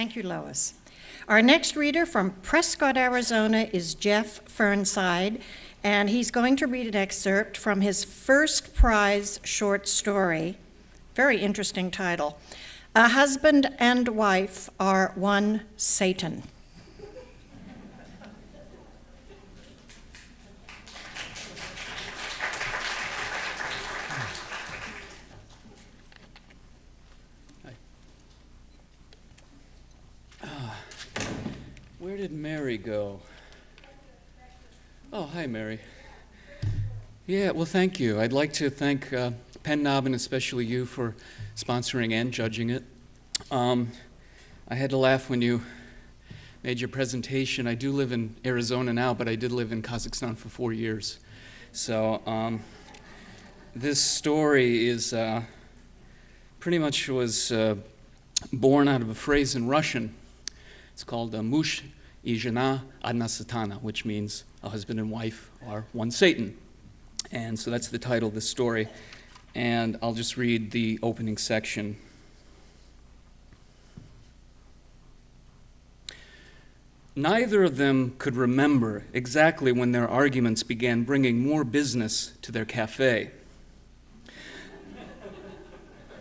Thank you, Lois. Our next reader from Prescott, Arizona is Jeff Fearnside, and he's going to read an excerpt from his first prize short story. Very interesting title. A husband and wife are one Satan. Did Mary go? Oh, hi, Mary. Yeah, well, thank you. I'd like to thank uh, Penn Knob and especially you for sponsoring and judging it. Um, I had to laugh when you made your presentation. I do live in Arizona now, but I did live in Kazakhstan for four years. So um, this story is uh, pretty much was uh, born out of a phrase in Russian it's called uh, Mush i Zhena Adna Satana, which means a husband and wife are one Satan. And so that's the title of the story. And I'll just read the opening section. Neither of them could remember exactly when their arguments began bringing more business to their cafe.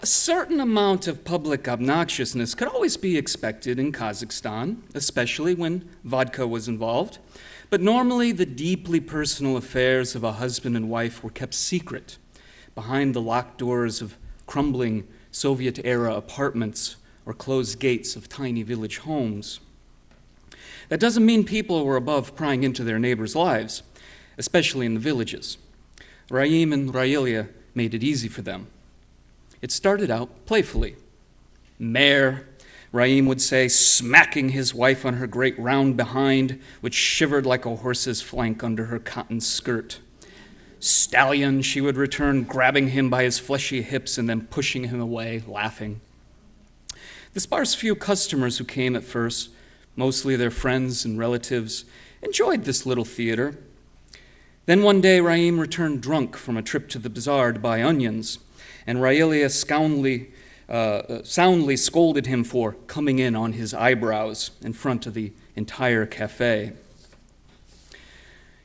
A certain amount of public obnoxiousness could always be expected in Kazakhstan, especially when vodka was involved. But normally, the deeply personal affairs of a husband and wife were kept secret behind the locked doors of crumbling Soviet era apartments or closed gates of tiny village homes. That doesn't mean people were above prying into their neighbors' lives, especially in the villages. Raim and Raelia made it easy for them. It started out playfully. Mare, Raim would say, smacking his wife on her great round behind, which shivered like a horse's flank under her cotton skirt. Stallion, she would return, grabbing him by his fleshy hips and then pushing him away, laughing. The sparse few customers who came at first, mostly their friends and relatives, enjoyed this little theater. Then one day, Raim returned drunk from a trip to the bazaar to buy onions and Raelia soundly, uh, soundly scolded him for coming in on his eyebrows in front of the entire cafe.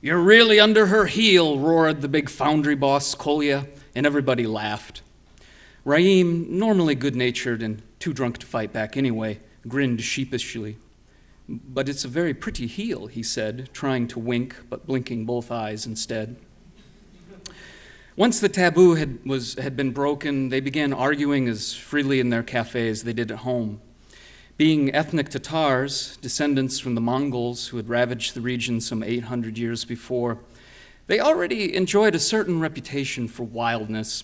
You're really under her heel, roared the big foundry boss, Kolya, and everybody laughed. Raim, normally good natured and too drunk to fight back anyway, grinned sheepishly. But it's a very pretty heel, he said, trying to wink, but blinking both eyes instead. Once the taboo had, was, had been broken, they began arguing as freely in their cafes as they did at home. Being ethnic Tatars, descendants from the Mongols who had ravaged the region some 800 years before, they already enjoyed a certain reputation for wildness.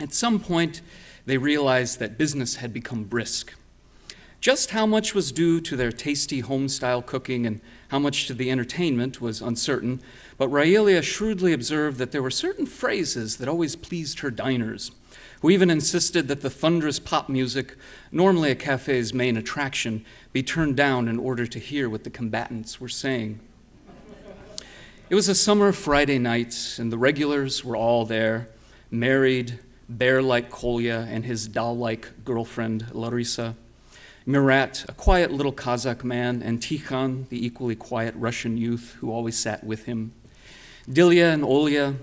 At some point, they realized that business had become brisk. Just how much was due to their tasty home style cooking and how much to the entertainment was uncertain, but Raelia shrewdly observed that there were certain phrases that always pleased her diners, who even insisted that the thunderous pop music, normally a cafe's main attraction, be turned down in order to hear what the combatants were saying. It was a summer Friday night, and the regulars were all there, married, bear like Kolya and his doll like girlfriend Larisa. Murat, a quiet little Kazakh man, and Tikhon, the equally quiet Russian youth who always sat with him. Dilya and Olya,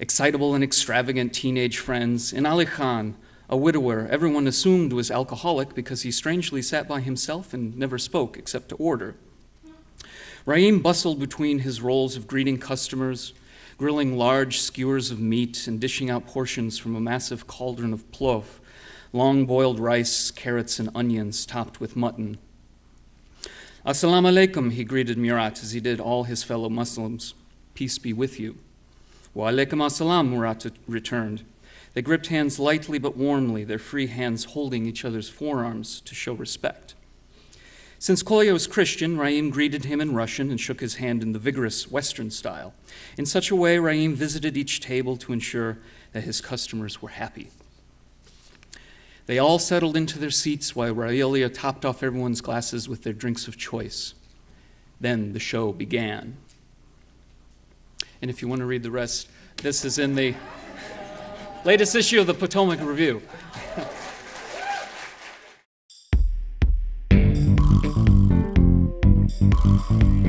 excitable and extravagant teenage friends, and Ali Khan, a widower everyone assumed was alcoholic because he strangely sat by himself and never spoke except to order. Raim bustled between his roles of greeting customers, grilling large skewers of meat, and dishing out portions from a massive cauldron of plov long boiled rice, carrots, and onions topped with mutton. Assalamu alaikum, he greeted Murat as he did all his fellow Muslims. Peace be with you. Wa alaikum assalam, Murat returned. They gripped hands lightly but warmly, their free hands holding each other's forearms to show respect. Since Kolya was Christian, Raim greeted him in Russian and shook his hand in the vigorous Western style. In such a way, Raim visited each table to ensure that his customers were happy. They all settled into their seats while Raelia topped off everyone's glasses with their drinks of choice. Then the show began. And if you want to read the rest, this is in the latest issue of the Potomac Review.